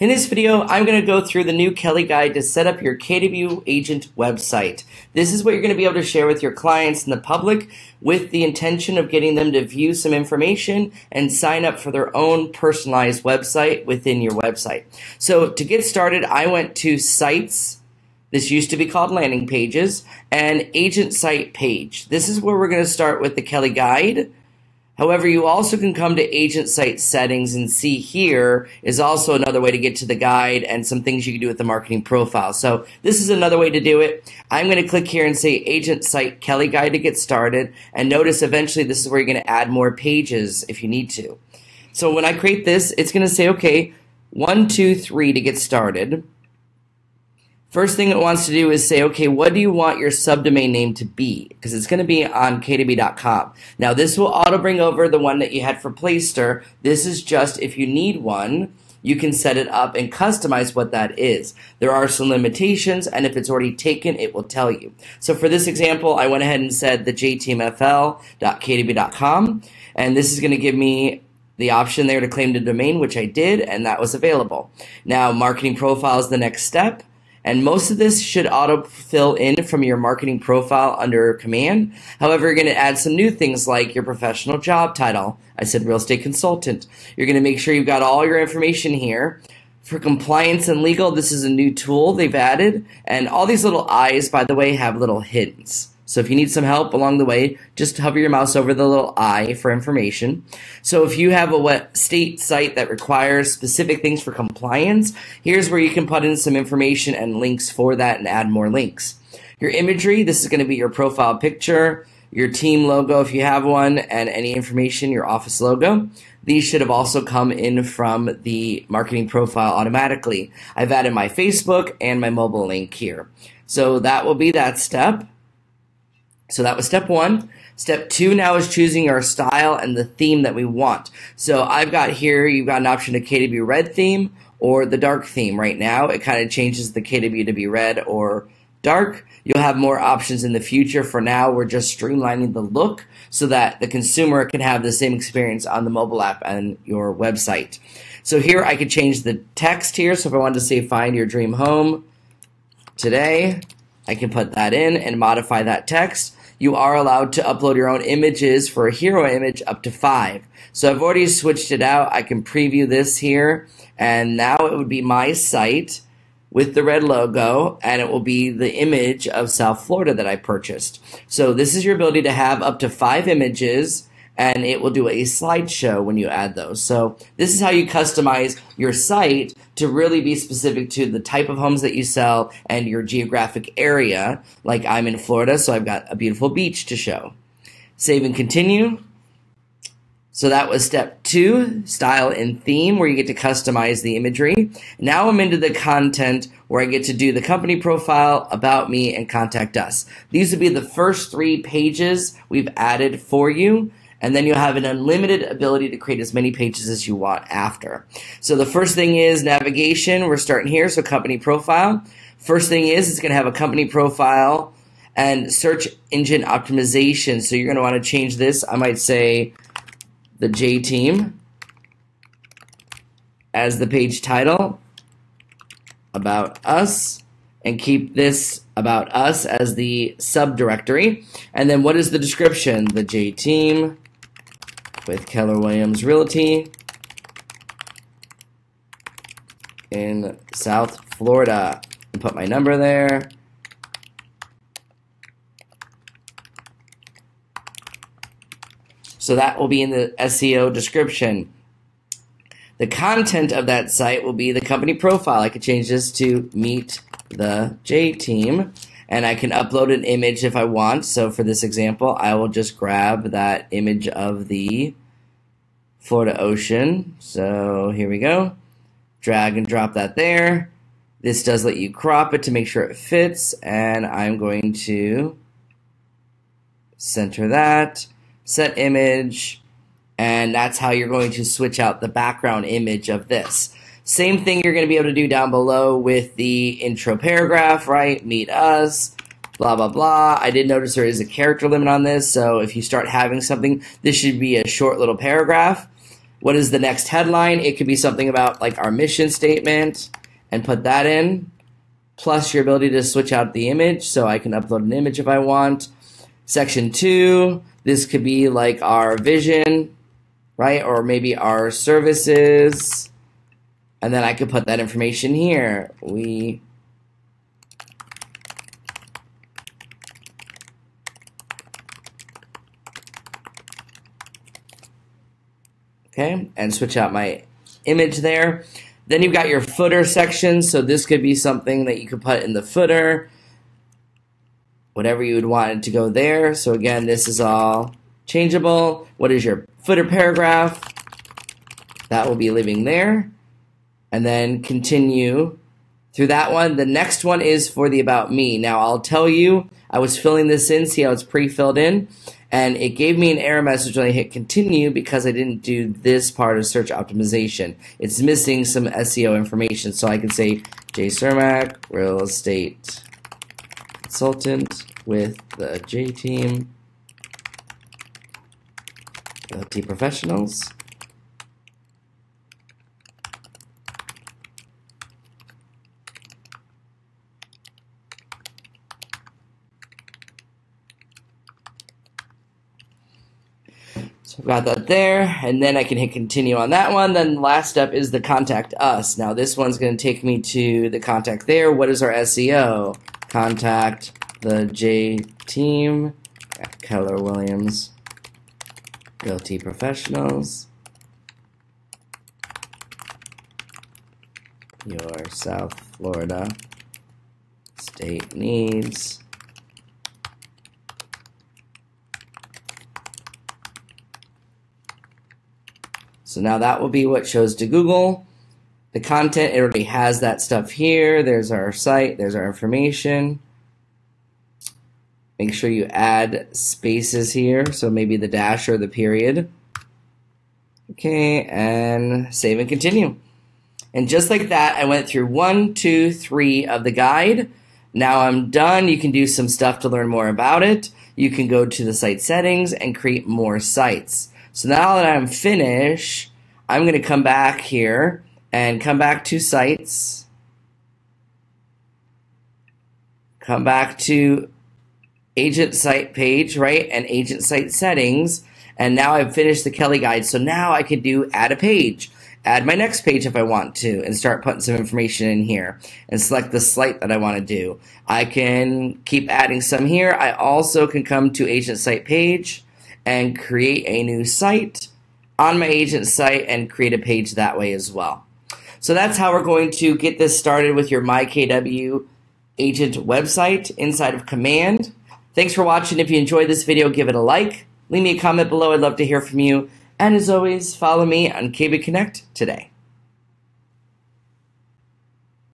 In this video, I'm going to go through the new Kelle Guide to set up your KW Agent website. This is what you're going to be able to share with your clients and the public with the intention of getting them to view some information and sign up for their own personalized website within your website. So to get started, I went to Sites. This used to be called landing pages and agent site page. This is where we're going to start with the Kelle Guide However, you also can come to agent site settings and see here is also another way to get to the guide and some things you can do with the marketing profile. So this is another way to do it. I'm going to click here and say agent site Kelle guide to get started. And notice eventually this is where you're going to add more pages if you need to. So when I create this, it's going to say, okay, one, two, three to get started. First thing it wants to do is say, okay, what do you want your subdomain name to be? Because it's going to be on KW.com. Now, this will auto bring over the one that you had for Playster. This is just if you need one, you can set it up and customize what that is. There are some limitations, and if it's already taken, it will tell you. So for this example, I went ahead and said the jtmfl.kw.com, and this is going to give me the option there to claim the domain, which I did, and that was available. Now, marketing profile is the next step. And most of this should auto-fill in from your marketing profile under command. However, you're going to add some new things like your professional job title. I said real estate consultant. You're going to make sure you've got all your information here. For compliance and legal, this is a new tool they've added. And all these little eyes, by the way, have little hints. So if you need some help along the way, just hover your mouse over the little I for information. So if you have a state site that requires specific things for compliance, here's where you can put in some information and links for that and add more links. Your imagery, this is going to be your profile picture, your team logo if you have one, and any information, your office logo. These should have also come in from the marketing profile automatically. I've added my Facebook and my mobile link here. So that will be that step. So that was step one. Step two now is choosing our style and the theme that we want. So I've got here, you've got an option to KW red theme or the dark theme right now. It kind of changes the KW to be red or dark. You'll have more options in the future. For now, we're just streamlining the look so that the consumer can have the same experience on the mobile app and your website. So here I could change the text here. So if I wanted to say find your dream home today, I can put that in and modify that text you are allowed to upload your own images for a hero image up to five. So I've already switched it out. I can preview this here, and now it would be my site with the red logo, and it will be the image of South Florida that I purchased. So this is your ability to have up to five images and it will do a slideshow when you add those. So this is how you customize your site to really be specific to the type of homes that you sell and your geographic area. Like I'm in Florida, so I've got a beautiful beach to show. Save and continue. So that was step two, style and theme, where you get to customize the imagery. Now I'm into the content where I get to do the company profile, about me, and contact us. These would be the first three pages we've added for you and then you'll have an unlimited ability to create as many pages as you want after. So the first thing is navigation. We're starting here, so company profile. First thing is it's going to have a company profile and search engine optimization. So you're going to want to change this. I might say the J team as the page title about us and keep this about us as the subdirectory. And then what is the description? The J team with Keller Williams Realty in South Florida. And put my number there. So that will be in the SEO description. The content of that site will be the company profile. I could change this to meet the J team and I can upload an image if I want. So for this example, I will just grab that image of the Florida Ocean. So here we go. Drag and drop that there. This does let you crop it to make sure it fits, and I'm going to center that, set image, and that's how you're going to switch out the background image of this. Same thing you're going to be able to do down below with the intro paragraph, right? Meet us, blah, blah, blah. I did notice there is a character limit on this, so if you start having something, this should be a short little paragraph. What is the next headline? It could be something about like our mission statement and put that in, plus your ability to switch out the image. So I can upload an image if I want. Section two, this could be like our vision, right? Or maybe our services. And then I could put that information here. We okay, and switch out my image there. Then you've got your footer section, so this could be something that you could put in the footer, whatever you would want it to go there. So again, this is all changeable. What is your footer paragraph? That will be living there. And then continue through that one. The next one is for the about me. Now I'll tell you, I was filling this in, see how it's pre-filled in and it gave me an error message when I hit continue because I didn't do this part of search optimization. It's missing some SEO information, so I can say J Cermak, real estate consultant with the J team, LT professionals. Got that there, and then I can hit continue on that one. Then last step is the contact us. Now this one's going to take me to the contact there. What is our SEO? Contact the J team at Keller Williams Realty Professionals. Your South Florida state needs. So now that will be what shows to Google. The content, it already has that stuff here. There's our site, there's our information. Make sure you add spaces here, so maybe the dash or the period. Okay, and save and continue. And just like that, I went through one, two, three of the guide. Now I'm done. You can do some stuff to learn more about it. You can go to the site settings and create more sites. So now that I'm finished, I'm going to come back here and come back to sites. Come back to agent site page, right? And agent site settings. And now I've finished the Kelle guide. So now I can do add a page, add my next page if I want to, and start putting some information in here and select the site that I want to do. I can keep adding some here. I also can come to agent site page and create a new site on my agent site and create a page that way as well. So that's how we're going to get this started with your MyKW agent website inside of Command. Thanks for watching. If you enjoyed this video, give it a like. Leave me a comment below. I'd love to hear from you. And as always, follow me on KW Connect today.